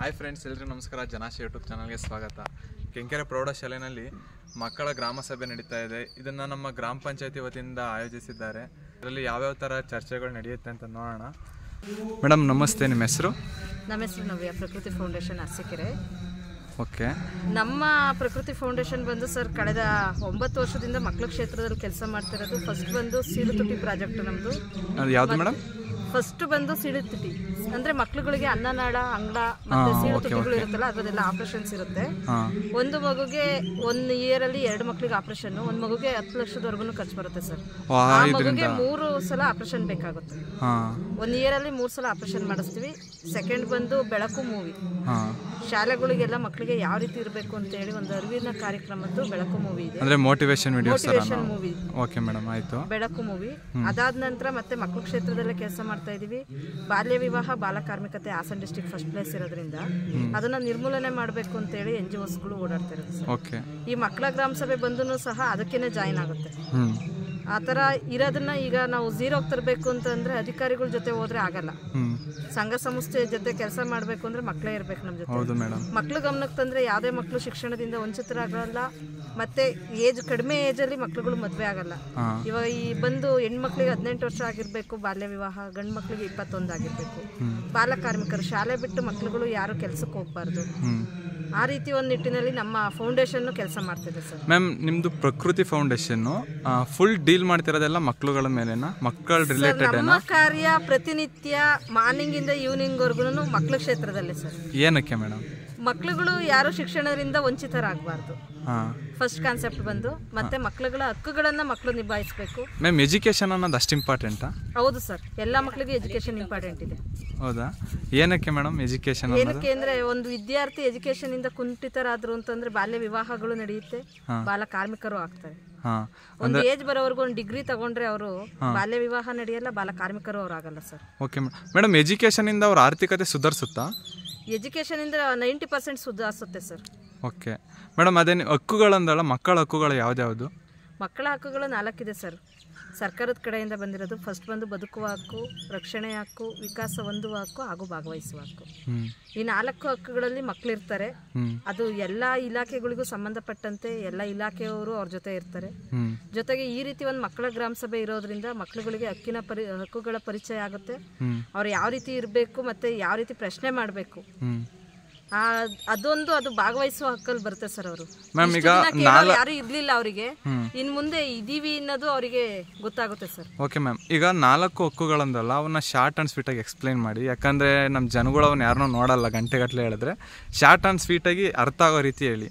Hi friends ಎಲ್ಲರೂ ನಮಸ್ಕಾರ. ಜನಾಶಿ YouTube ಚಾನಲ್ಗೆ ಸ್ವಾಗತ. ಕೆಂಕೆರೆ ಪ್ರೌಢಶಾಲೆಯಲ್ಲಿ ಮಕ್ಕಳ ಗ್ರಾಮ ಸಭೆ ನಡೀತಾ ಇದೆ. ಇದನ್ನು ನಮ್ಮ ಗ್ರಾಮ ಪಂಚಾಯತಿ ವತಿಯಿಂದ ಆಯೋಜಿಸಿದ್ದಾರೆ. ಇದರಲ್ಲಿ ಯಾವ್ಯಾವ ಥರ ಚರ್ಚೆಗಳು ನಡೆಯುತ್ತೆ ಅಂತ ನೋಡೋಣ. ಮೇಡಮ್ ನಮಸ್ತೆ. ನಿಮ್ಮ ಹೆಸರು? ನಮ್ಮ ಹೆಸರು ನವ್ಯ ಪ್ರಕೃತಿ ಫೌಂಡೇಶನ್ ಅರಸೀಕೆರೆ. ಓಕೆ. ನಮ್ಮ ಪ್ರಕೃತಿ ಫೌಂಡೇಶನ್ ಬಂದು ಸರ್ ಕಳೆದ ಒಂಬತ್ತು ವರ್ಷದಿಂದ ಮಕ್ಕಳ ಕ್ಷೇತ್ರದಲ್ಲಿ ಕೆಲಸ ಮಾಡ್ತಿರೋದು. ಫಸ್ಟ್ ಬಂದು ಸೀಳುತುಟಿ ಪ್ರಾಜೆಕ್ಟ್ ನಮ್ಮದು ಅದು ಯಾವುದು ಮೇಡಮ್ ಫಸ್ಟ್ ಬಂದು ಸಿಡಿತಿ ಅಂದ್ರೆ ಮಕ್ಳುಗಳಿಗೆ ಅನ್ನನಾಳ ಅಂಗಡ ಮತ್ತೆ ಇರುತ್ತಲ್ಲ ಅದರದೆಲ್ಲ ಆಪರೇಷನ್ಸ್ ಇರುತ್ತೆ. ಒಂದು ಮಗುಗೆ ಒಂದ್ ಇಯರ್ ಅಲ್ಲಿ ಎರಡು ಮಕ್ಳಿಗೆ ಆಪರೇಷನ್ ಒಂದ್ ಮಗುಗೆ ಹತ್ತು ಲಕ್ಷದವರೆಗೂ ಖರ್ಚು ಬರುತ್ತೆ ಸರ್ ಆ, ಮಗುಗೆ ಮೂರು ಸಲ ಆಪರೇಷನ್ ಬೇಕಾಗುತ್ತೆ. ಒಂದ್ ಇಯರ್ ಅಲ್ಲಿ ಮೂರು ಸಲ ಆಪರೇಷನ್ ಮಾಡಿಸ್ತೀವಿ. ಸೆಕೆಂಡ್ ಬಂದು ಬೆಳಕು ಮೂವಿ. ಶಾಲೆಗಳಿಗೆಲ್ಲ ಮಕ್ಕಳಿಗೆ ಯಾವ ರೀತಿ ಇರಬೇಕು ಅಂತ ಹೇಳಿ ಒಂದು ಅರಿವಿನ ಕಾರ್ಯಕ್ರಮದ್ದು ಬೆಳಕು ಮೂವಿ ಇದೆ. ಅಂದ್ರೆ motivation video sir motivation movie okay madam ಆಯ್ತು. ಬೆಳಕು ಮೂವಿ. ಅದಾದ ನಂತರ ಮತ್ತೆ ಮಕ್ಕಳ ಕ್ಷೇತ್ರದಲ್ಲೇ ಕೆಲಸ ಮಾಡ್ತಾ ಇದೀವಿ. ಬಾಲ್ಯ ವಿವಾಹ ಬಾಲ ಕಾರ್ಮಿಕತೆ ಹಾಸನ್ ಡಿಸ್ಟಿಕ್ ಫಸ್ಟ್ ಪ್ಲೇಸ್ ಇರೋದ್ರಿಂದ ಅದನ್ನ ನಿರ್ಮೂಲನೆ ಮಾಡಬೇಕು ಅಂತ ಹೇಳಿ ಎನ್ ಜಿ ಒಸ್ಗಳು ಓಡಾಡ್ತಾ ಇರೋದು ಸರ್. ಓಕೆ ಈ ಮಕ್ಕಳ ಗ್ರಾಮ ಸಭೆ ಬಂದೂ ಸಹ ಅದಕ್ಕೇನೆ ಜಾಯಿನ್ ಆಗುತ್ತೆ. ಆ ಥರ ಇರೋದನ್ನ ಈಗ ನಾವು ಝೀರೋಗೆ ತರಬೇಕು ಅಂತಂದ್ರೆ ಅಧಿಕಾರಿಗಳ ಜೊತೆ ಹೋದ್ರೆ ಆಗಲ್ಲ. ಸಂಘ ಸಂಸ್ಥೆ ಜೊತೆ ಕೆಲಸ ಮಾಡಬೇಕು ಅಂದ್ರೆ ಮಕ್ಕಳೇ ಇರ್ಬೇಕು ನಮ್ಮ ಜೊತೆ. ಮಕ್ಳು ಗಮನಕ್ಕೆ ತಂದ್ರೆ ಯಾವ್ದೇ ಮಕ್ಳು ಶಿಕ್ಷಣದಿಂದ ವಂಚಿತರಾಗಲ್ಲ ಮತ್ತೆ ಏಜ್ ಕಡಿಮೆ ಏಜಲ್ಲಿ ಮಕ್ಳುಗಳು ಮದುವೆ ಆಗಲ್ಲ. ಇವಾಗ ಈ ಬಂದು ಹೆಣ್ಮಕ್ಳಿಗೆ ಹದಿನೆಂಟು ವರ್ಷ ಆಗಿರ್ಬೇಕು ಬಾಲ್ಯ ವಿವಾಹ ಗಂಡ್ ಮಕ್ಳಿಗೆ ಇಪ್ಪತ್ತೊಂದು ಆಗಿರ್ಬೇಕು. ಬಾಲ ಕಾರ್ಮಿಕರು ಶಾಲೆ ಬಿಟ್ಟು ಮಕ್ಳುಗಳು ಯಾರು ಕೆಲ್ಸಕ್ಕೆ ಹೋಗ್ಬಾರ್ದು. ಆ ರೀತಿ ಒಂದು ನಿಟ್ಟಿನಲ್ಲಿ ನಮ್ಮ ಫೌಂಡೇಶನ್ ಕೆಲಸ ಮಾಡ್ತಿದೆ ಸರ್. ಮ್ಯಾಮ್ ನಿಮ್ಮದು ಪ್ರಕೃತಿ ಫೌಂಡೇಶನ್ನು ಫುಲ್ ಡೀಲ್ ಮಾಡ್ತಿರೋದೆಲ್ಲ ಮಕ್ಕಳುಗಳ ಮೇಲೆನಾ? ಮಕ್ಕಳ ರಿಲೇಟೆಡ್ ನಮ್ಮ ಕಾರ್ಯ ಪ್ರತಿನಿತ್ಯ ಮಾರ್ನಿಂಗ್ ಇಂದ ಈವ್ನಿಂಗ್ ವರ್ಗು ಮಕ್ಕಳ ಕ್ಷೇತ್ರದಲ್ಲಿ ಸರ್. ಏನಕ್ಕೆ ಮೇಡಮ್? ಮಕ್ಳುಗಳು ಯಾರು ಶಿಕ್ಷಣದಿಂದ ವಂಚಿತರಾಗಬಾರ್ದು. ಫಸ್ಟ್ ಕಾನ್ಸೆಪ್ಟ್ ಬಂದು ಮತ್ತೆ ಮಕ್ಳುಗಳ ಹಕ್ಕುಗಳನ್ನ ಮಕ್ಕಳು ನಿಭಾಯಿಸಬೇಕು. ಮ್ಯಾಮ್ ಎಜುಕೇಶನ್ ಅನ್ನೋದು ಅಷ್ಟು ಇಂಪಾರ್ಟೆಂಟಾ ಹೌದು ಸರ್. ಎಲ್ಲ ಮಕ್ಕಳಿಗೆ ಎಜುಕೇಶನ್ ಇಂಪಾರ್ಟೆಂಟ್ ಇದೆ. ಹೌದಾ? ಏನಕ್ಕೆ ಮೇಡಮ್ ಎಜುಕೇಶನ್ ಏನಕ್ಕೆ ಅಂದ್ರೆ ಒಂದು ವಿದ್ಯಾರ್ಥಿ ಎಜುಕೇಶನ್ ಇಂದ ಕುಂಠಿತರಾದ್ರು ಅಂತಂದ್ರೆ ಬಾಲ್ಯ ವಿವಾಹಗಳು ನಡೆಯುತ್ತೆ. ಬಾಲ ಕಾರ್ಮಿಕರು ಆಗ್ತಾರೆ. ಒಂದು ಏಜ್ ಬರೋವರೆಗೂ ಒಂದು ಡಿಗ್ರಿ ತಗೊಂಡ್ರೆ ಅವರು ಬಾಲ್ಯ ವಿವಾಹ ನಡೆಯಲ್ಲ ಬಾಲ ಕಾರ್ಮಿಕರು ಅವ್ರು ಆಗಲ್ಲ ಸರ್ ಓಕೆ ಮೇಡಮ್ ಇಂದ ಅವ್ರ ಆರ್ಥಿಕತೆ ಸುಧಾರಿಸುತ್ತಾ? ಎಜುಕೇಶನ್ ಇಂದ ನೈಂಟಿ ಪರ್ಸೆಂಟ್ ಸುಧಾರಿಸುತ್ತೆ ಸರ್ ಓಕೆ ಮೇಡಮ್ ಅದೇ ಹಕ್ಕುಗಳಂದಳ ಹಕ್ಕುಗಳಂದಲ್ಲ ಮಕ್ಕಳ ಹಕ್ಕುಗಳು ಯಾವ್ದ್ಯಾವುದು? ಮಕ್ಕಳ ಹಕ್ಕುಗಳು ನಾಲ್ಕಿದೆ ಸರ್. ಸರ್ಕಾರದ ಕಡೆಯಿಂದ ಬಂದಿರೋದು ಫಸ್ಟ್ ಬಂದು ಬದುಕುವ ಹಕ್ಕು ರಕ್ಷಣೆ ಹಕ್ಕು ವಿಕಾಸ ಹೊಂದುವ ಹಕ್ಕು ಹಾಗೂ ಭಾಗವಹಿಸುವ ಹಕ್ಕು. ಈ ನಾಲ್ಕು ಹಕ್ಕುಗಳಲ್ಲಿ ಮಕ್ಕಳಿರ್ತಾರೆ ಅದು ಎಲ್ಲ ಇಲಾಖೆಗಳಿಗೂ ಸಂಬಂಧಪಟ್ಟಂತೆ ಎಲ್ಲ ಇಲಾಖೆಯವರು ಅವ್ರ ಜೊತೆ ಇರ್ತಾರೆ. ಜೊತೆಗೆ ಈ ರೀತಿ ಒಂದು ಮಕ್ಕಳ ಗ್ರಾಮ ಸಭೆ ಇರೋದ್ರಿಂದ ಮಕ್ಕಳುಗಳಿಗೆ ಹಕ್ಕಿನ ಪರಿ ಹಕ್ಕುಗಳ ಪರಿಚಯ ಆಗುತ್ತೆ. ಅವ್ರು ಯಾವ ರೀತಿ ಇರಬೇಕು ಮತ್ತೆ ಯಾವ ರೀತಿ ಪ್ರಶ್ನೆ ಮಾಡಬೇಕು. ಅದೊಂದು ಅದು ಭಾಗವಹಿಸುವ ಹಕ್ಕಲ್ಲಿ ಬರುತ್ತೆ ಸರ್ ಅವರು. ಮ್ಯಾಮ್ ಈಗ ಯಾರು ಇರ್ಲಿಲ್ಲ ಅವರಿಗೆ. ಇನ್ ಮುಂದೆ ಇದೀವಿ ಅನ್ನೋದು ಅವರಿಗೆ ಗೊತ್ತಾಗುತ್ತೆ ಸರ್. ಓಕೆ ಮ್ಯಾಮ್ ಈಗ ನಾಲ್ಕು ಹಕ್ಕುಗಳಂದಲ್ಲ ಅವನ್ನ ಶಾರ್ಟ್ ಅಂಡ್ ಸ್ವೀಟ್ ಆಗಿ ಎಕ್ಸ್ಪ್ಲೈನ್ ಮಾಡಿ. ಯಾಕಂದ್ರೆ ನಮ್ಮ ಜನಗಳು ಅವನ್ ಯಾರನ್ನೂ ನೋಡಲ್ಲ ಗಂಟೆಗಟ್ಟಲೆ ಹೇಳಿದ್ರೆ. ಶಾರ್ಟ್ ಅಂಡ್ ಸ್ವೀಟ್ ಆಗಿ ಅರ್ಥ ಆಗೋ ರೀತಿ ಹೇಳಿ.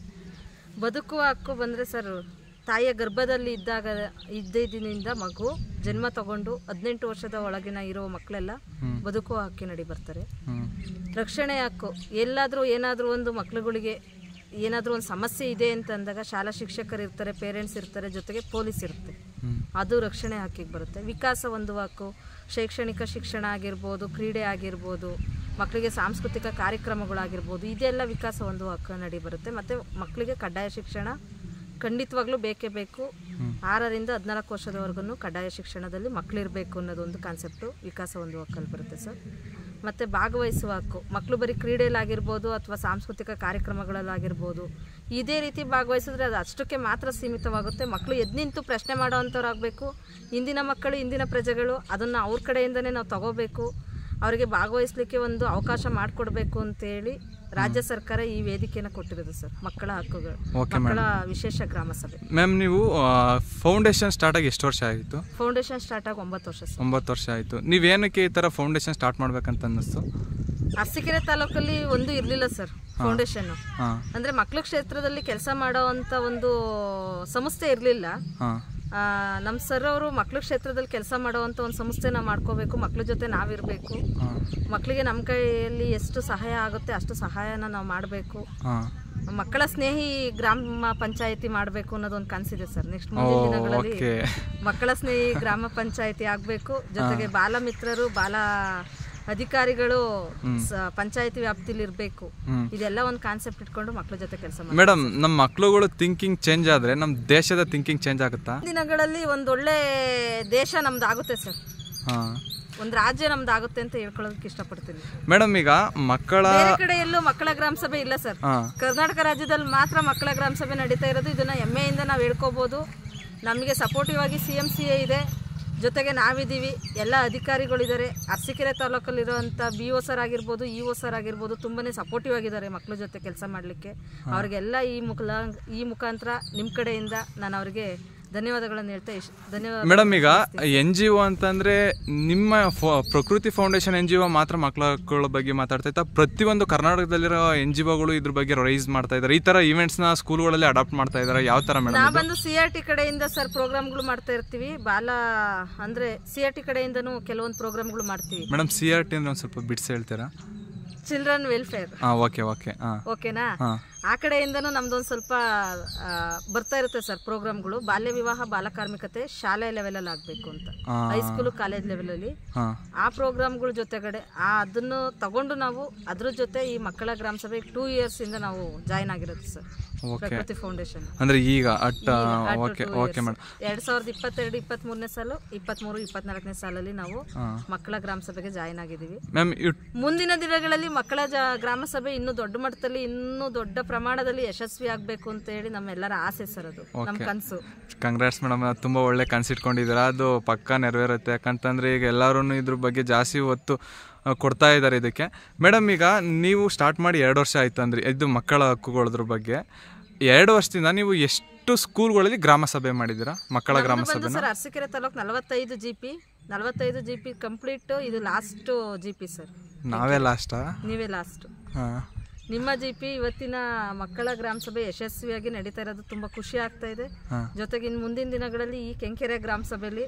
ಬದುಕುವ ಹಕ್ಕು ಬಂದ್ರೆ ಸರ್ ತಾಯಿಯ ಗರ್ಭದಲ್ಲಿ ಇದ್ದಾಗ ಇದ್ದಿದ್ದಿನಿಂದ ಮಗು ಜನ್ಮ ತಗೊಂಡು ಹದಿನೆಂಟು ವರ್ಷದ ಒಳಗಿನ ಇರೋ ಮಕ್ಕಳೆಲ್ಲ ಬದುಕುವ ಹಕ್ಕಿನಡಿ ಬರ್ತಾರೆ. ರಕ್ಷಣೆ ಹಕ್ಕು. ಎಲ್ಲಾದರೂ ಏನಾದರೂ ಒಂದು ಮಕ್ಳುಗಳಿಗೆ ಏನಾದರೂ ಒಂದು ಸಮಸ್ಯೆ ಇದೆ ಅಂತ ಅಂದಾಗ ಶಾಲಾ ಶಿಕ್ಷಕರು ಇರ್ತಾರೆ ಪೇರೆಂಟ್ಸ್ ಇರ್ತಾರೆ ಜೊತೆಗೆ ಪೊಲೀಸ್ ಇರುತ್ತೆ. ಅದು ರಕ್ಷಣೆ ಹಕ್ಕಿಗೆ ಬರುತ್ತೆ. ವಿಕಾಸ ಒಂದು ಹಕ್ಕು. ಶೈಕ್ಷಣಿಕ ಶಿಕ್ಷಣ ಆಗಿರ್ಬೋದು ಕ್ರೀಡೆ ಆಗಿರ್ಬೋದು ಮಕ್ಕಳಿಗೆ ಸಾಂಸ್ಕೃತಿಕ ಕಾರ್ಯಕ್ರಮಗಳಾಗಿರ್ಬೋದು ಇದೆಲ್ಲ ವಿಕಾಸ ಒಂದು ಹಕ್ಕು ನಡಿ ಬರುತ್ತೆ. ಮತ್ತು ಮಕ್ಕಳಿಗೆ ಕಡ್ಡಾಯ ಶಿಕ್ಷಣ ಖಂಡಿತವಾಗ್ಲೂ ಬೇಕೇ ಬೇಕು. ಆರರಿಂದ ಹದಿನಾಲ್ಕು ವರ್ಷದವರೆಗೂ ಕಡ್ಡಾಯ ಶಿಕ್ಷಣದಲ್ಲಿ ಮಕ್ಕಳಿರಬೇಕು ಅನ್ನೋದೊಂದು ಕಾನ್ಸೆಪ್ಟು ವಿಕಾಸ ಒಂದು ಹಕ್ಕಲ್ಲಿ ಬರುತ್ತೆ ಸರ್. ಮತ್ತು ಭಾಗವಹಿಸುವ ಹಕ್ಕು ಮಕ್ಕಳು ಬರೀ ಕ್ರೀಡೆಯಲ್ಲಾಗಿರ್ಬೋದು ಅಥವಾ ಸಾಂಸ್ಕೃತಿಕ ಕಾರ್ಯಕ್ರಮಗಳಲ್ಲಾಗಿರ್ಬೋದು ಇದೇ ರೀತಿ ಭಾಗವಹಿಸಿದ್ರೆ ಅದು ಅಷ್ಟಕ್ಕೆ ಮಾತ್ರ ಸೀಮಿತವಾಗುತ್ತೆ. ಮಕ್ಕಳು ಎದ್ದು ನಿಂತು ಪ್ರಶ್ನೆ ಮಾಡೋವಂಥವ್ರಾಗಬೇಕು. ಇಂದಿನ ಮಕ್ಕಳು ಇಂದಿನ ಪ್ರಜೆಗಳು ಅದನ್ನು ಅವ್ರ ಕಡೆಯಿಂದನೇ ನಾವು ತಗೋಬೇಕು. ಅವರಿಗೆ ಭಾಗವಹಿಸಲಿಕ್ಕೆ ಒಂದು ಅವಕಾಶ ಮಾಡಿಕೊಡ್ಬೇಕು ಅಂತೇಳಿ ರಾಜ್ಯ ಸರ್ಕಾರ ಈ ವೇದಿಕೆಯನ್ನು ಕೊಟ್ಟಿರೋದು ಸರ್ ಮಕ್ಕಳ ಹಕ್ಕುಗಳು ಮಕ್ಕಳ ವಿಶೇಷ ಗ್ರಾಮ ಸಭೆ. ಮ್ಯಾಮ್ ನೀವು ಫೌಂಡೇಶನ್ ಸ್ಟಾರ್ಟ್ ಆಗಿ ಎಷ್ಟು ವರ್ಷ ಆಯಿತು ಫೌಂಡೇಶನ್ ಸ್ಟಾರ್ಟ್ ಆಗಿ ಒಂಬತ್ತು ವರ್ಷ ಸರ್. ಒಂಬತ್ತು ವರ್ಷ ಆಯಿತು. ನೀವೇನಕ್ಕೆ ಈ ಥರ ಫೌಂಡೇಶನ್ ಸ್ಟಾರ್ಟ್ ಮಾಡ್ಬೇಕಂತ ಅನ್ನಿಸ್ತು? ಅರಸೀಕೆರೆ ತಾಲೂಕಲ್ಲಿ ಒಂದು ಇರಲಿಲ್ಲ ಸರ್ ಫೌಂಡೇಶನ್ ಅಂದ್ರೆ ಮಕ್ಕಳ ಕ್ಷೇತ್ರದಲ್ಲಿ ಕೆಲಸ ಮಾಡುವಂತ ಒಂದು ಸಂಸ್ಥೆ ಇರಲಿಲ್ಲ. ನಮ್ಮ ಸರ್ ಅವರು ಮಕ್ಳ ಕ್ಷೇತ್ರದಲ್ಲಿ ಕೆಲಸ ಮಾಡುವಂಥ ಒಂದು ಸಂಸ್ಥೆನ ನಾವು ಮಾಡ್ಕೋಬೇಕು ಮಕ್ಳ ಜೊತೆ ನಾವಿರಬೇಕು. ಮಕ್ಳಿಗೆ ಮಕ್ಕಳಿಗೆ ನಮ್ಮ ಕೈಯಲ್ಲಿ ಎಷ್ಟು ಸಹಾಯ ಆಗುತ್ತೆ ಅಷ್ಟು ಸಹಾಯನ ನಾವು ಮಾಡಬೇಕು. ಮಕ್ಕಳ ಸ್ನೇಹಿ ಗ್ರಾಮ ಪಂಚಾಯಿತಿ ಮಾಡಬೇಕು ಅನ್ನೋದೊಂದು ಕನಸಿದೆ ಸರ್ ನೆಕ್ಸ್ಟ್ ಮುಂದಿನ ದಿನಗಳಲ್ಲಿ ಮಕ್ಕಳ ಸ್ನೇಹಿ ಗ್ರಾಮ ಪಂಚಾಯಿತಿ ಆಗಬೇಕು. ಜೊತೆಗೆ ಬಾಲ ಮಿತ್ರರು ಬಾಲ ಅಧಿಕಾರಿಗಳು ಪಂಚಾಯತಿ ವ್ಯಾಪ್ತಿಲಿ ಇರಬೇಕು. ಇದೆಲ್ಲ ಒಂದು ಕಾನ್ಸೆಪ್ಟ್ ಇಟ್ಕೊಂಡು ಮಕ್ಕಳ ಜೊತೆ ಕೆಲಸ ಮಾಡಿ ಮೇಡಮ್ ನಮ್ಮ ಮಕ್ಕಳುಗಳು ಥಿಂಕಿಂಗ್ ಚೇಂಜ್ ಆದ್ರೆ ನಮ್ಮ ದೇಶದ ಥಿಂಕಿಂಗ್ ಚೇಂಜ್ ಆಗುತ್ತಾ? ದಿನಗಳಲ್ಲಿ ಒಂದೊಳ್ಳೆ ದೇಶ ನಮ್ದು ಆಗುತ್ತೆ ಸರ್. ಒಂದ್ ರಾಜ್ಯ ನಮ್ದು ಆಗುತ್ತೆ ಅಂತ ಹೇಳ್ಕೊಳ್ಳೋದಕ್ಕೆ ಇಷ್ಟಪಡ್ತೀನಿ. ಮೇಡಮ್ ಈಗ ಮಕ್ಕಳ ಬೇರೆ ಕಡೆ ಎಲ್ಲೂ ಮಕ್ಕಳ ಗ್ರಾಮ ಸಭೆ ಇಲ್ಲ ಸರ್. ಕರ್ನಾಟಕ ರಾಜ್ಯದಲ್ಲಿ ಮಾತ್ರ ಮಕ್ಕಳ ಗ್ರಾಮ ಸಭೆ ನಡೀತಾ ಇರೋದು. ಇದನ್ನ ಹೆಮ್ಮೆಯಿಂದ ನಾವು ಹೇಳ್ಕೋಬಹುದು ನಮಗೆ ಸಪೋರ್ಟಿವ್ ಆಗಿ ಸಿ ಎಂ ಸಿ ಎ ಇದೆ. ಜೊತೆಗೆ ನಾವಿದ್ದೀವಿ. ಎಲ್ಲ ಅಧಿಕಾರಿಗಳಿದ್ದಾರೆ. ಅರಸೀಕೆರೆ ತಾಲೂಕಲ್ಲಿರುವಂಥ ಬಿ ಒ ಸರ್ ಆಗಿರ್ಬೋದು ಇ ಒ ಸರ್ ಆಗಿರ್ಬೋದು ತುಂಬಾನೇ ಸಪೋರ್ಟಿವ್ ಆಗಿದ್ದಾರೆ ಮಕ್ಕಳ ಜೊತೆ ಕೆಲಸ ಮಾಡಲಿಕ್ಕೆ. ಅವ್ರಿಗೆಲ್ಲ ಈ ಮುಖ ಈ ಮುಖಾಂತರ ನಿಮ್ಮ ಕಡೆಯಿಂದ ನಾನು ಅವರಿಗೆ ಧನ್ಯವಾದಗಳನ್ನು ಹೇಳ್ತಾ ಧನ್ಯವಾದ ಮೇಡಮ್ ಈಗ ಎನ್ ಜಿ ಒ ಅಂತಂದ್ರೆ ನಿಮ್ಮ ಪ್ರಕೃತಿ ಫೌಂಡೇಶನ್ ಎನ್ ಜಿ ಒ ಮಾತ್ರ ಮಕ್ಕಳ ಬಗ್ಗೆ ಮಾತಾಡ್ತಾ ಇತ್ತಾ? ಪ್ರತಿಯೊಂದು ಕರ್ನಾಟಕದಲ್ಲಿರೋ ಎನ್ ಜಿ ಒಗಳು ಇದ್ರ ಬಗ್ಗೆ ರೈಸ್ ಮಾಡ್ತಾ ಇದ್ದಾರೆ ಈ ತರ ಈವೆಂಟ್ಸ್ನ ಸ್ಕೂಲ್ಗಳಲ್ಲಿ ಅಡಾಪ್ಟ್ ಮಾಡ್ತಾ ಇದ್ದಾರೆ ಯಾವ ತರ ಮೇಡಮ್ ನಾವು ಬಂದು ಸಿ ಆರ್ ಟಿ ಕಡೆಯಿಂದ ಸರ್ ಪ್ರೋಗ್ರಾಮ್ಗಳು ಮಾಡ್ತಾ ಇರ್ತೀವಿ. ಬಾಲ ಅಂದ್ರೆ ಸಿ ಆರ್ ಟಿ ಕಡೆಯಿಂದನೂ ಕೆಲವೊಂದು ಪ್ರೋಗ್ರಾಮ್ಗಳು ಮಾಡ್ತೀವಿ. ಮೇಡಮ್ ಸಿ ಆರ್ ಟಿ ಅಂದ್ರೆ ಒಂದು ಸ್ವಲ್ಪ ಬಿಡ್ಸ್ ಹೇಳ್ತೀರಾ? ಚಿಲ್ಡ್ರನ್ ವೆಲ್ಫೇರ್ ಓಕೆ ಓಕೆ ಓಕೆನಾ ಆ ಕಡೆಯಿಂದನೂ ನಮ್ದೊಂದು ಸ್ವಲ್ಪ ಬರ್ತಾ ಇರುತ್ತೆ ಸರ್ ಪ್ರೋಗ್ರಾಮ್ಗಳು. ಬಾಲ್ಯ ವಿವಾಹ ಬಾಲಕಾರ್ಮಿಕತೆ ಶಾಲೆ ಲೆವೆಲಲ್ಲಿ ಆಗಬೇಕು ಅಂತ. ಹೈಸ್ಕೂಲ್ ಕಾಲೇಜ್ ಲೆವೆಲಲ್ಲಿ. ಅಲ್ಲಿ ಆ ಪ್ರೋಗ್ರಾಮ್ಗಳ ಜೊತೆಗಡೆ ಆ ಅದನ್ನು ತಗೊಂಡು ನಾವು ಅದ್ರ ಜೊತೆ ಈ ಮಕ್ಕಳ ಗ್ರಾಮ ಸಭೆ ಟೂ ಇಯರ್ಸ್ ಇಂದ ನಾವು ಜಾಯ್ನ್ ಆಗಿರುತ್ತೆ ಸರ್. ಪ್ರಕೃತಿ ಫೌಂಡೇಶನ್ ಅಂದ್ರೆ ಈಗ ಎರಡ್ ಸಾವಿರದ ಇಪ್ಪತ್ತೆರಡು ಇಪ್ಪತ್ತ್ ಮೂರನೇ ಸಾಲು ಇಪ್ಪತ್ಮೂರು ಇಪ್ಪತ್ನಾಲ್ಕನೇ ಸಾಲಲ್ಲಿ ನಾವು ಮಕ್ಕಳ ಗ್ರಾಮ ಸಭೆಗೆ ಜಾಯ್ನ್ ಆಗಿದ್ದೀವಿ. ಮುಂದಿನ ದಿನಗಳಲ್ಲಿ ಮಕ್ಕಳ ಗ್ರಾಮ ಸಭೆ ಇನ್ನೂ ದೊಡ್ಡ ಮಟ್ಟದಲ್ಲಿ ಇನ್ನೂ ದೊಡ್ಡ ಪ್ರಮಾಣದಲ್ಲಿ ಯಶಸ್ವಿ ಆಗಬೇಕು ಅಂತ ಹೇಳಿ ನಮ್ಮೆಲ್ಲರ ಆಸೆ ಸರ್ ಅದು. ನಮ್ಮ ಕನಸು. ಕಂಗ್ರಾಟ್ಸ್ ಮೇಡಮ್ ತುಂಬ ಒಳ್ಳೆ ಕನ್ಸಿಟ್ಕೊಂಡಿದ್ದೀರಾ ಅದು ಪಕ್ಕ ನೆರವೇರುತ್ತೆ. ಯಾಕಂತಂದ್ರೆ ಈಗ ಎಲ್ಲರೂ ಇದ್ರ ಬಗ್ಗೆ ಜಾಸ್ತಿ ಒತ್ತು ಕೊಡ್ತಾ ಇದ್ದಾರೆ ಇದಕ್ಕೆ. ಮೇಡಮ್ ಈಗ ನೀವು ಸ್ಟಾರ್ಟ್ ಮಾಡಿ ಎರಡು ವರ್ಷ ಆಯ್ತು ಅಂದ್ರೆ ಇದು ಮಕ್ಕಳ ಹಕ್ಕುಗಳದ್ರ ಬಗ್ಗೆ. ಎರಡು ವರ್ಷದಿಂದ ನೀವು ಎಷ್ಟು ಸ್ಕೂಲ್ಗಳಲ್ಲಿ ಗ್ರಾಮ ಸಭೆ ಮಾಡಿದ್ದೀರಾ? ಮಕ್ಕಳ ಗ್ರಾಮ ಸಭೆ ಸರ್ ಅರಸೀಕೆರೆ ತಾಲೂಕು ನಲವತ್ತೈದು ಜಿ ಪಿ ನಲವತ್ತೈದು ಜಿ ಪಿ ಕಂಪ್ಲೀಟ್ ಇದು ಲಾಸ್ಟ್ ಜಿ ಪಿ ಸರ್. ನಾವೇ ಲಾಸ್ಟಾ ನೀವೇ ಲಾಸ್ಟ್ ಹಾಂ. ನಿಮ್ಮ ಜಿ ಪಿ ಇವತ್ತಿನ ಮಕ್ಕಳ ಗ್ರಾಮ ಸಭೆ ಯಶಸ್ವಿಯಾಗಿ ನಡೀತಾ ಇರೋದು ತುಂಬಾ ಖುಷಿ ಆಗ್ತಾ ಇದೆ. ಜೊತೆಗೆ ಇನ್ನು ಮುಂದಿನ ದಿನಗಳಲ್ಲಿ ಈ ಕೆಂಕೆರೆ ಗ್ರಾಮ ಸಭೆಯಲ್ಲಿ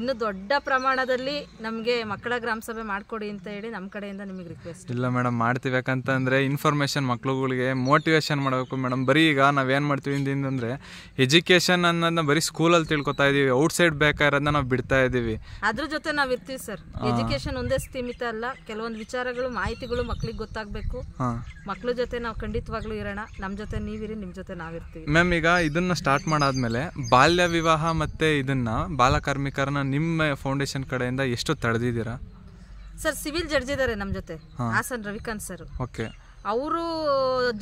ಇನ್ನು ದೊಡ್ಡ ಪ್ರಮಾಣದಲ್ಲಿ ನಮಗೆ ಮಕ್ಕಳ ಗ್ರಾಮ ಸಭೆ ಮಾಡ್ಕೊಡಿ ಅಂತ ಹೇಳಿ ನಮ್ಮ ಕಡೆಯಿಂದ ನಿಮಗೆ ರಿಕ್ವೆಸ್ಟ್ ಇಲ್ಲ ಮೇಡಮ್ ಮಾಡ್ತೀವಿ. ಯಾಕಂತಂದ್ರೆ ಇನ್ಫಾರ್ಮೇಶನ್ ಮಕ್ಳುಗಳಿಗೆ ಮೋಟಿವೇಶನ್ ಮಾಡಬೇಕು ಮೇಡಮ್ ಬರೀ ಈಗ ನಾವೇನು ಮಾಡ್ತೀವಿ ಅಂದರೆ ಎಜುಕೇಶನ್ ಅನ್ನೋದನ್ನ ಬರೀ ಸ್ಕೂಲಲ್ಲಿ ತಿಳ್ಕೊತಾ ಇದ್ದೀವಿ ಔಟ್ಸೈಡ್ ಬೇಕಾಗಿರೋದನ್ನ ನಾವು ಬಿಡ್ತಾ ಇದ್ದೀವಿ ಅದ್ರ ಜೊತೆ ನಾವ್ ಇರ್ತೀವಿ ಸರ್ ಎಜುಕೇಶನ್ ಒಂದೇ ಸೀಮಿತ ಅಲ್ಲ. ಕೆಲವೊಂದು ವಿಚಾರಗಳು ಮಾಹಿತಿಗಳು ಮಕ್ಳಿಗೆ ಗೊತ್ತಾಗಬೇಕು. ಹಾಂ ಮಕ್ಳ ಜೊತೆ ನಾವು ಖಂಡಿತವಾಗ್ಲೂ ಇರೋಣ. ನಮ್ಮ ಜೊತೆ ನೀವಿರಿ ನಿಮ್ಮ ಜೊತೆ ನಾವಿರ್ತೀವಿ. ಮ್ಯಾಮ್ ಈಗ ಇದನ್ನ ಸ್ಟಾರ್ಟ್ ಮಾಡಾದ್ಮೇಲೆ ಬಾಲ್ಯ ವಿವಾಹ ಮತ್ತೆ ಇದನ್ನ ಬಾಲಕಾರ್ಮಿಕರನ್ನ ನಿಮ್ಮ ಫೌಂಡೇಶನ್ ಕಡೆಯಿಂದ ಎಷ್ಟು ತಡೆದಿದ್ದೀರಾ? ಸರ್ ಸಿವಿಲ್ ಜಡ್ಜ್ ಇದ್ದಾರೆ ನಮ್ಮ ಜೊತೆ. ಹಾಸನ್ ರವಿಕಾಂತ್ ಸರ್. ಓಕೆ ಅವರು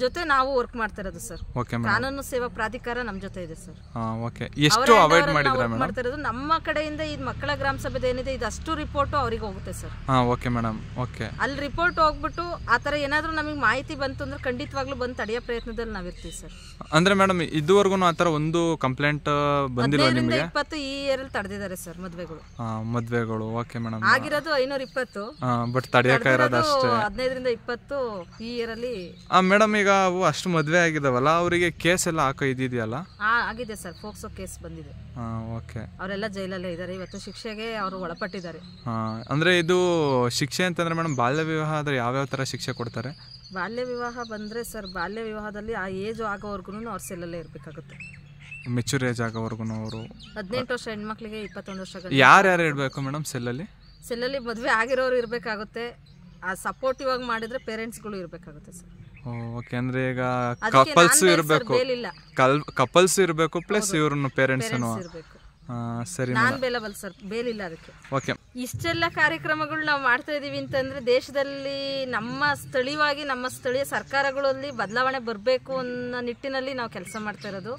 ಜೊತೆ ನಾವು ವರ್ಕ್ ಮಾಡ್ತಾ ಇರೋದು ಸರ್ ಓಕೆ ಮೇಡಮ್ ಕಾನೂನು ಸೇವಾ ಪ್ರಾಧಿಕಾರ ನಮ್ಮ ಜೊತೆ ಇದೆ ಸರ್ ಓಕೆ ಎಷ್ಟು ಅವಾಯ್ಡ್ ಮಾಡಿದ್ರಾ ಮೇಡಮ್ ಮಾಡ್ತಾ ಇರೋದು ನಮ್ಮ ಕಡೆಯಿಂದ ಇದು ಮಕ್ಕಳ ಗ್ರಾಮ ಸಭೆದ ಏನಿದೆ ಇದು ಅಷ್ಟು ರಿಪೋರ್ಟ್ ಅವ್ರಿಗೆ ಹೋಗುತ್ತೆ ಸರ್ ಹಾಂ ಓಕೆ ಮೇಡಮ್ ಓಕೆ ಅಲ್ಲಿ ರಿಪೋರ್ಟ್ ಹೋಗ್ಬಿಟ್ಟು ಆ ತರ ಏನಾದರೂ ನಮಗೆ ಮಾಹಿತಿ ಬಂತು ಅಂದ್ರೆ ಖಂಡಿತವಾಗ್ಲೂ ಬಂದು ತಡೆಯೋ ಪ್ರಯತ್ನದಲ್ಲಿ ನಾವಿರ್ತೀವಿ ಸರ್ ಅಂದ್ರೆ ಮೇಡಮ್ ಇದುವರೆಗೂ ಆ ಥರ ಒಂದು ಕಂಪ್ಲೇಂಟ್ ಬಂದಿಲ್ಲ ನಿಮಗೆ? ಇಪ್ಪತ್ತು ಈ ಇಯರ್ ಅಲ್ಲಿ ತಡೆದಿದ್ದಾರೆ ಸರ್ ಮದ್ವೆಗಳು. ಮದ್ವೆಗಳು. ಓಕೆ ಮೇಡಮ್ ಆಗಿರೋದು ಐನೂರ ಇಪ್ಪತ್ತು. ಬಟ್ ತಡೆಯಕ್ಕೆ ಇರೋದು ಅಷ್ಟೇ. ಹದಿನೈದರಿಂದ ಇಪ್ಪತ್ತು ಈ ಇಯರಲ್ಲಿ ಹಾಂ ಮೇಡಮ್ ಈಗ ಅವು ಅಷ್ಟು ಮದುವೆ ಆಗಿದಾವಲ್ಲ ಅವರಿಗೆ ಕೇಸ್ ಎಲ್ಲ ಹಾಕೋ ಇದಿದೆಯಲ್ಲ? ಆ ಆಗಿದೆ ಸರ್ ಫೋಕ್ಸೋ ಕೇಸ್ ಬಂದಿದೆ. ಓಕೆ. ಅವರೆಲ್ಲ ಜೈಲಲ್ಲೇ ಇದ್ದಾರೆ ಇವತ್ತು ಶಿಕ್ಷೆಗೆ ಅವರು ಒಳಪಟ್ಟಿದ್ದಾರೆ. ಅಂದರೆ ಇದು ಶಿಕ್ಷೆ ಅಂತಂದ್ರೆ ಮೇಡಮ್ ಬಾಲ್ಯ ವಿವಾಹ ಆದರೆ ಯಾವ್ಯಾವ ತರ ಶಿಕ್ಷೆ ಕೊಡ್ತಾರೆ? ಬಾಲ್ಯ ವಿವಾಹ ಬಂದ್ರೆ ಸರ್ ಬಾಲ್ಯ ವಿವಾಹದಲ್ಲಿ ಆ ಏಜ್ ಆಗೋವರೆಗೂ ಅವ್ರ ಸೆಲ್ಲಲ್ಲೇ ಇರಬೇಕಾಗುತ್ತೆ. ಮೆಚೂರ್ ಏಜ್ ಆಗೋವರೆಗೂ ಅವರು ಹದಿನೆಂಟು ವರ್ಷ ಹೆಣ್ಮಕ್ಳಿಗೆ ಇಪ್ಪತ್ತೊಂದು ವರ್ಷ ಯಾರ್ಯಾರು ಇಡಬೇಕು ಮೇಡಮ್ ಸೆಲ್ಲಲ್ಲಿ ಸೆಲ್ಲಲ್ಲಿ ಮದುವೆ ಆಗಿರೋರು ಇರಬೇಕಾಗುತ್ತೆ. ಆ ಸಪೋರ್ಟಿವ್ ಆಗಿ ಮಾಡಿದ್ರೆ ಪೇರೆಂಟ್ಸ್ಗಳು ಇರಬೇಕಾಗುತ್ತೆ ಸರ್ ಓಕೆ ಅಂದ್ರೆ ಈಗ ಕಪಲ್ಸ್ ಇರಬೇಕು. ಕಪಲ್ಸ್ ಇರಬೇಕು ಪ್ಲಸ್ ಇವ್ರನ್ನ ಪೇರೆಂಟ್ಸ್ ಸರಿ ನಾನ್ ಬೇಲಬಲ್ ಸರ್ ಬೇಲಿಲ್ಲ ಅದಕ್ಕೆ. ಓಕೆ ಇಷ್ಟೆಲ್ಲ ಕಾರ್ಯಕ್ರಮಗಳು ನಾವು ಮಾಡ್ತಾ ಇದೀವಿ ಅಂತಂದ್ರೆ ದೇಶದಲ್ಲಿ ನಮ್ಮ ಸ್ಥಳೀಯವಾಗಿ ನಮ್ಮ ಸ್ಥಳೀಯ ಸರ್ಕಾರಗಳಲ್ಲಿ ಬದಲಾವಣೆ ಬರಬೇಕು ಅನ್ನೋ ನಿಟ್ಟಿನಲ್ಲಿ ನಾವು ಕೆಲಸ ಮಾಡ್ತಾ ಇರೋದು.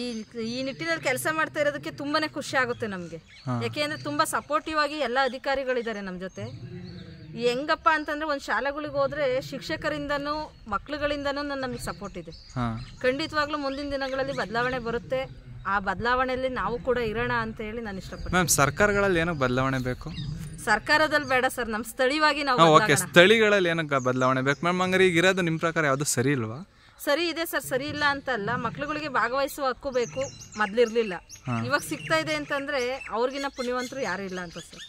ಈ ಈ ನಿಟ್ಟಿನಲ್ಲಿ ಕೆಲಸ ಮಾಡ್ತಾ ಇರೋದಕ್ಕೆ ತುಂಬಾನೇ ಖುಷಿ ಆಗುತ್ತೆ ನಮಗೆ. ಯಾಕೆಂದ್ರೆ ತುಂಬಾ ಸಪೋರ್ಟಿವ್ ಆಗಿ ಎಲ್ಲ ಅಧಿಕಾರಿಗಳಿದ್ದಾರೆ ನಮ್ಮ ಜೊತೆ. ಹೆಂಗಪ್ಪ ಅಂತಂದ್ರೆ ಒಂದು ಶಾಲೆಗಳಿಗೆ ಹೋದ್ರೆ ಶಿಕ್ಷಕರಿಂದನೂ ಮಕ್ಳುಗಳಿಂದನೂ ನಮಗೆ ಸಪೋರ್ಟ್ ಇದೆ. ಖಂಡಿತವಾಗ್ಲೂ ಮುಂದಿನ ದಿನಗಳಲ್ಲಿ ಬದಲಾವಣೆ ಬರುತ್ತೆ. ಆ ಬದಲಾವಣೆಯಲ್ಲಿ ನಾವು ಕೂಡ ಇರೋಣ ಅಂತ ಹೇಳಿ ನಾನು ಇಷ್ಟಪಡ್ತೀನಿ. ಮ್ಯಾಮ್ ಸರ್ಕಾರಗಳಲ್ಲಿ ಏನೋ ಬದಲಾವಣೆ ಬೇಕು? ಸರ್ಕಾರದಲ್ಲಿ ಬೇಡ ಸರ್ ನಮ್ಮ ಸ್ಥಳೀಯವಾಗಿ ನಾವು ಓಕೆ. ಸ್ಥಳೀಯಗಳಲ್ಲಿ ಏನಕ್ಕೆ ಬದಲಾವಣೆ ಬೇಕು? ಮ್ಯಾಮ್ ಹಂಗಾರೆ ಈಗ ಇರೋದು ನಿಮ್ಮ ಪ್ರಕಾರ ಯಾವುದು ಸರಿ ಇಲ್ವಾ? ಸರಿ ಇದೆ ಸರ್ ಸರಿ ಇಲ್ಲ ಅಂತ ಅಲ್ಲ. ಮಕ್ಳುಗಳಿಗೆ ಭಾಗವಹಿಸುವ ಹಕ್ಕು ಬೇಕು. ಮೊದ್ಲಿರ್ಲಿಲ್ಲ. ಇವಾಗ ಸಿಗ್ತಾ ಇದೆ ಅಂತಂದ್ರೆ ಅವ್ರಿಗಿನ್ನ ಪುಣ್ಯವಂತರು ಯಾರು ಇಲ್ಲ ಅಂತ ಸರ್.